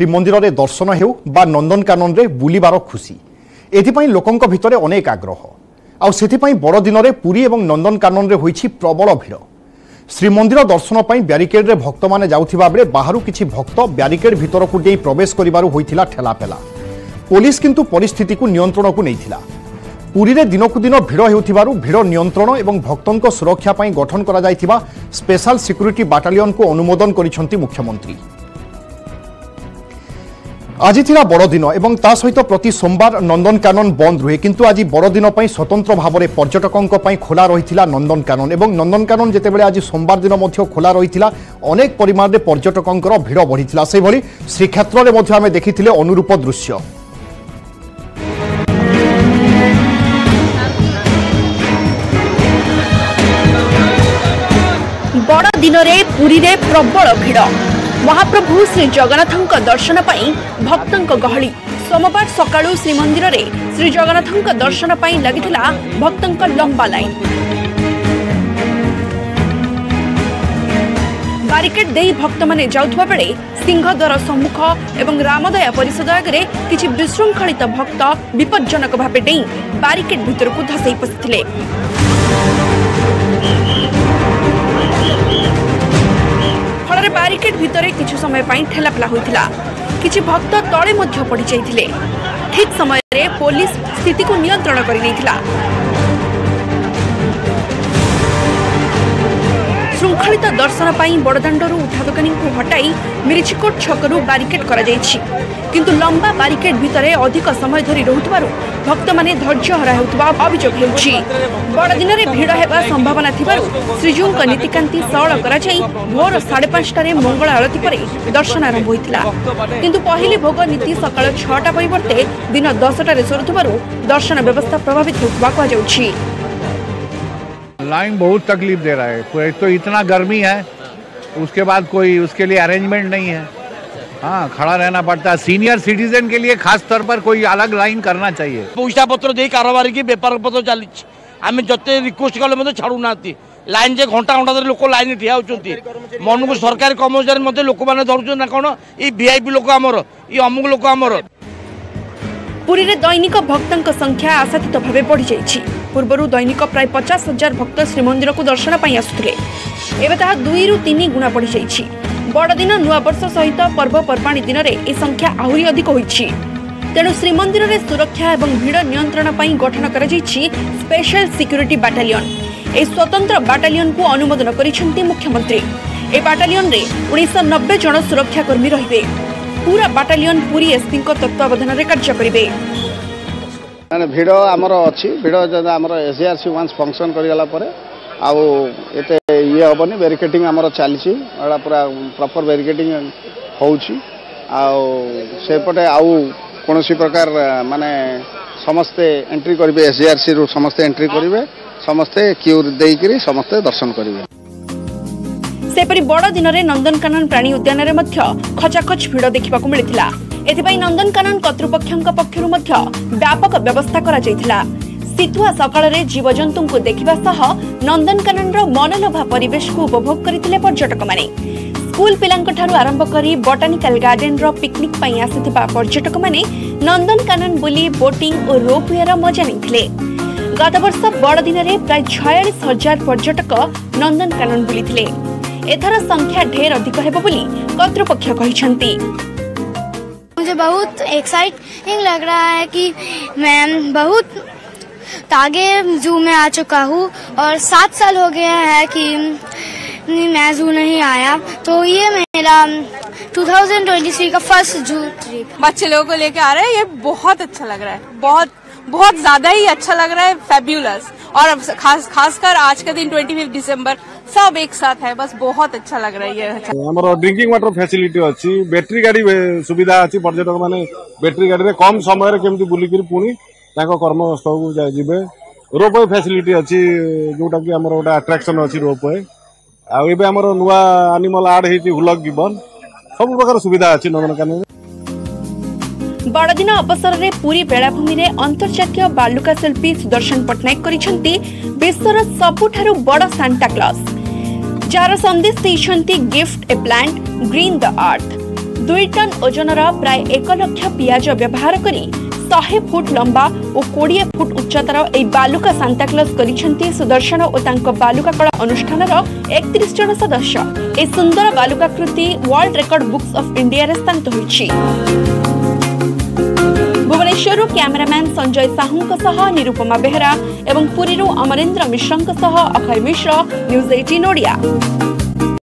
ଶ୍ରୀମନ୍ଦିରରେ ଦର୍ଶନ ହେଉ ବା ନନ୍ଦନକାନନରେ ବୁଲିବାର ଖୁସି ଏଥିପାଇଁ ଲୋକଙ୍କ ଭିତରେ ଅନେକ ଆଗ୍ରହ ଆଉ ସେଥିପାଇଁ ବଡ଼ଦିନରେ ପୁରୀ ଏବଂ ନନ୍ଦନକାନନରେ ହୋଇଛି ପ୍ରବଳ ଭିଡ଼ ଶ୍ରୀମନ୍ଦିର ଦର୍ଶନ ପାଇଁ ବ୍ୟାରିକେଡ୍ରେ ଭକ୍ତମାନେ ଯାଉଥିବା ବେଳେ ବାହାରୁ କିଛି ଭକ୍ତ ବ୍ୟାରିକେଡ୍ ଭିତରକୁ ଡେଇଁ ପ୍ରବେଶ କରିବାରୁ ହୋଇଥିଲା ଠେଲାପେଲା ପୋଲିସ କିନ୍ତୁ ପରିସ୍ଥିତିକୁ ନିୟନ୍ତ୍ରଣକୁ ନେଇଥିଲା ପୁରୀରେ ଦିନକୁ ଦିନ ଭିଡ଼ ହେଉଥିବାରୁ ଭିଡ଼ ନିୟନ୍ତ୍ରଣ ଏବଂ ଭକ୍ତଙ୍କ ସୁରକ୍ଷା ପାଇଁ ଗଠନ କରାଯାଇଥିବା ସ୍ପେଶାଲ ସିକ୍ୟୁରିଟି ବାଟାଲିୟନକୁ ଅନୁମୋଦନ କରିଛନ୍ତି ମୁଖ୍ୟମନ୍ତ୍ରୀ আজি লা বড়দিন এবং তা সহিত প্রতি সোমবার নন্দনকানন বন্ধ রুহে কিন্তু আজ বড়দিন স্বতন্ত্র ভাবে পর্যটকঙ্ খোলা রয়েছিল নন্দনকানন এবং নন্দনকানন যেতবে আজ সোমবার দিন খোলা রয়েছিল অনেক পরিমাণে পর্যটকঙ্কর ভিড় বড়ি সেইভাবে শ্রীক্ষেত্রে আমি দেখি অনুরূপ দৃশ্য বড় দিনরে পুরীরে প্রবল ভিড় ମହାପ୍ରଭୁ ଶ୍ରୀଜଗନ୍ନାଥଙ୍କ ଦର୍ଶନ ପାଇଁ ଭକ୍ତଙ୍କ ଗହଳି ସୋମବାର ସକାଳୁ ଶ୍ରୀମନ୍ଦିରରେ ଶ୍ରୀଜଗନ୍ନାଥଙ୍କ ଦର୍ଶନ ପାଇଁ ଲାଗିଥିଲା ଭକ୍ତଙ୍କ ଲମ୍ବା ଲାଇନ୍ ବ୍ୟାରିକେଡ୍ ଦେଇ ଭକ୍ତମାନେ ଯାଉଥିବା ବେଳେ ସିଂହଦ୍ୱାର ସମ୍ମୁଖ ଏବଂ ରାମଦୟା ପରିଷଦ ଆଗରେ କିଛି ବିଶୃଙ୍ଖଳିତ ଭକ୍ତ ବିପଜ୍ଜନକ ଭାବେ ଡେଇଁ ବ୍ୟାରିକେଡ୍ ଭିତରକୁ ଧସେଇ ପଶିଥିଲେ ଫଳରେ ବ୍ୟାରିକେଡ୍ ଭିତରେ କିଛି ସମୟ ପାଇଁ ଠେଲାପେଲା ହୋଇଥିଲା କିଛି ଭକ୍ତ ତଳେ ମଧ୍ୟ ପଡ଼ିଯାଇଥିଲେ ଠିକ୍ ସମୟରେ ପୋଲିସ ସ୍ଥିତିକୁ ନିୟନ୍ତ୍ରଣ କରିନେଇଥିଲା ଶୃଙ୍ଖଳିତ ଦର୍ଶନ ପାଇଁ ବଡ଼ଦାଣ୍ଡରୁ ଉଠାଦୋକାନୀଙ୍କୁ ହଟାଇ ମିରିଚିକୋଟ ଛକରୁ ବ୍ୟାରିକେଡ୍ କରାଯାଇଛି କିନ୍ତୁ ଲମ୍ବା ବ୍ୟାରିକେଡ୍ ଭିତରେ ଅଧିକ ସମୟ ଧରି ରହୁଥିବାରୁ ଭକ୍ତମାନେ ଧୈର୍ଯ୍ୟ ହରା ହେଉଥିବା ଅଭିଯୋଗ ହେଉଛି ବଡ଼ଦିନରେ ଭିଡ଼ ହେବା ସମ୍ଭାବନା ଥିବାରୁ ଶ୍ରୀଜୀଉଙ୍କ ନୀତିକାନ୍ତି ସରଳ କରାଯାଇ ଭୋର ସାଢ଼େ ପାଞ୍ଚଟାରେ ମଙ୍ଗଳ ଆଳତୀ ପରେ ଦର୍ଶନ ଆରମ୍ଭ ହୋଇଥିଲା କିନ୍ତୁ ପହିଲି ଭୋଗ ନୀତି ସକାଳ ଛଅଟା ପରିବର୍ତ୍ତେ ଦିନ ଦଶଟାରେ ସରୁଥିବାରୁ ଦର୍ଶନ ବ୍ୟବସ୍ଥା ପ୍ରଭାବିତ ହେଉଥିବା କୁହାଯାଉଛି लाइन बहुत तकलीफ दे रहा है कोई तो इतना गर्मी है उसके बाद कोई उसके लिए अरेंजमेंट नहीं है हाँ खड़ा रहना पड़ता है सीनियर सिटीजन के लिए खास तौर पर कोई अलग लाइन करना चाहिए पूछा पत्र दे कारोबारी की बेपार पत्र चली आम जत रिक्वेस्ट कले मतलब छाड़ू ना लाइन ଲାଇନ୍ घंटा ଘଣ୍ଟା लोक लाइन ठिया होती मन को सरकारी कर्मचारी मतलब लोक मैंने धरू ना कौन ये ଭି आई पी लोक आमर ये अमुक लोक आमर পুরীরে দৈনিক ভক্তঙ্ক সংখ্যা আশাতীত ভাবে বড়ি যাই পূর্বর দৈনিক প্রায় পচাশ হাজার ভক্ত শ্রীমন্দিরক দর্শন পাই আসুলে এবে তাহা দুইরু তিন গুণা বড়ি যাই বড়দিন নূবর্ষ সহিত পর্বপর্বাণী দিনের এ সংখ্যা আহরি অধিক হয়েছে তেণু শ্রীমন্দিরের সুরক্ষা এবং ভিড় নিয়ন্ত্রণ পাই গঠন করা স্পেশাল সিক্যুরিটি বাটালিয়ন এই স্বতন্ত্র বাটালিয়নকু অনুমোদন করেছেন মুখ্যমন্ত্রী এই বাটালিয়নরে উনিশশো নব্বে জন সুরক্ষাকর্মী রহবে ପୁରା ବାଟାଲିୟନ୍ ପୁରୀ ଏସ୍ପିଙ୍କ ତତ୍ତ୍ୱାବଧାନରେ କାର୍ଯ୍ୟ କରିବେ ଭିଡ଼ ଆମର ଅଛି ଭିଡ଼ ଆମର ଏସିଆର୍ସି ୱାନ୍ସ ଫଙ୍କସନ୍ କରିଗଲା ପରେ ଆଉ ଏତେ ଇଏ ହେବନି ବ୍ୟାରିକେଟିଂ ଆମର ଚାଲିଛି ଏଇଟା ପୁରା ପ୍ରପର୍ ବ୍ୟାରିକେଟିଂ ହେଉଛି ଆଉ ସେପଟେ ଆଉ କୌଣସି ପ୍ରକାର ମାନେ ସମସ୍ତେ ଏଣ୍ଟ୍ରି କରିବେ ଏସିଆର୍ସିରୁ ସମସ୍ତେ ଏଣ୍ଟ୍ରି କରିବେ ସମସ୍ତେ କ୍ୟୁ ଦେଇକରି ସମସ୍ତେ ଦର୍ଶନ କରିବେ ସେହିପରି ବଡ଼ଦିନରେ ନନ୍ଦନକାନନ ପ୍ରାଣୀ ଉଦ୍ୟାନରେ ମଧ୍ୟ ଖଚାଖଚ ଭିଡ଼ ଦେଖିବାକୁ ମିଳିଥିଲା ଏଥିପାଇଁ ନନ୍ଦନକାନନ କର୍ତ୍ତୃପକ୍ଷଙ୍କ ପକ୍ଷରୁ ମଧ୍ୟ ବ୍ୟାପକ ବ୍ୟବସ୍ଥା କରାଯାଇଥିଲା ସିତୁଆ ସକାଳରେ ଜୀବଜନ୍ତୁଙ୍କୁ ଦେଖିବା ସହ ନନ୍ଦନକାନନର ମନଲୋଭା ପରିବେଶକୁ ଉପଭୋଗ କରିଥିଲେ ପର୍ଯ୍ୟଟକମାନେ ସ୍କୁଲ ପିଲାଙ୍କଠାରୁ ଆରମ୍ଭ କରି ବଟାନିକାଲ ଗାର୍ଡ଼େନ୍ର ପିକ୍ନିକ୍ ପାଇଁ ଆସିଥିବା ପର୍ଯ୍ୟଟକମାନେ ନନ୍ଦନକାନନ ବୁଲି ବୋଟିଂ ଓ ରୋପୱେର ମଜା ନେଇଥିଲେ ଗତବର୍ଷ ବଡ଼ଦିନରେ ପ୍ରାୟ ଛୟାଳିଶ ହଜାର ପର୍ଯ୍ୟଟକ ନନ୍ଦନକାନନ ବୁଲିଥିଲେ ଏଥର संख्या ढेर अधिक ହେବ ବୋଲି କର୍ତ୍ତୃପକ୍ଷ କହିଛନ୍ତି मुझे बहुत एक्साइटिंग लग रहा है कि मैं बहुत तागे जू में आ चुका हूँ और सात साल हो गया है कि मैं जू नहीं आया तो ये मेरा 2023 का फर्स्ट जू ट्रिप बच्चे लोगों को लेके आ रहा है ये बहुत अच्छा लग रहा है बहुत बहुत ज्यादा ही अच्छा लग रहा है फैब्यूलस और खास खासकर आज का दिन ट्वेंटी फिफ्थ दिसंबर सब एक साथ है बस बहुत अच्छा लग रहा है ड्रिंकिंग वाटर फैसिलिटी अच्छी बैटरी गाड़ी सुविधा अच्छी पर्यटक मैंने बैटरी गाड़ी में कम समय केमती पुणी कर्मस्थल को जाए रोपवे फैसिलिटी अच्छी जोटा कि आमर गोटे आट्राक्शन अच्छी रोपवे आम नुआ आनिमल आड होगी हुलक गिबन सब प्रकार सुविधा अच्छी नंदनकानन বড়দিন অবসরের পুরী বেড়াভূমি অন্তর্জাতীয় বালুকা শিল্পী সুদর্শন পট্টনাক করেছেন বিশ্বর সবুঠ বড় সান্টাক্লজ যার সন্দেশ দিয়েছেন gift a plant green the earth দুই টন ওজনর প্রায় এক লক্ষ পিঁয়াজ ব্যবহার করে শহে ফুট লম্বা ও কোড়িয়ে ফুট উচ্চতার এই বালুকা সান্তাক্লজ করেছেন সুদর্শন ও তাঙ্ক বালুকা কলা অনুষ্ঠানের একত্রিশ জন সদস্য এই সুন্দর বালুকাকৃতি ওয়ার্ল্ড রেকর্ড বুকস অফ ইন্ডিয়ায় স্থানিত হয়েছে ଦୃଶ୍ୟରୁ କ୍ୟାମେରାମ୍ୟାନ୍ ସଞ୍ଜୟ ସାହୁଙ୍କ ସହ ନିରୁପମା ବେହେରା ଏବଂ ପୁରୀରୁ ଅମରେନ୍ଦ୍ର ମିଶ୍ରଙ୍କ ସହ ଅକ୍ଷୟ ମିଶ୍ର ନ୍ୟୁଜ୍ ଏଇଟିନ୍ ଓଡ଼ିଆ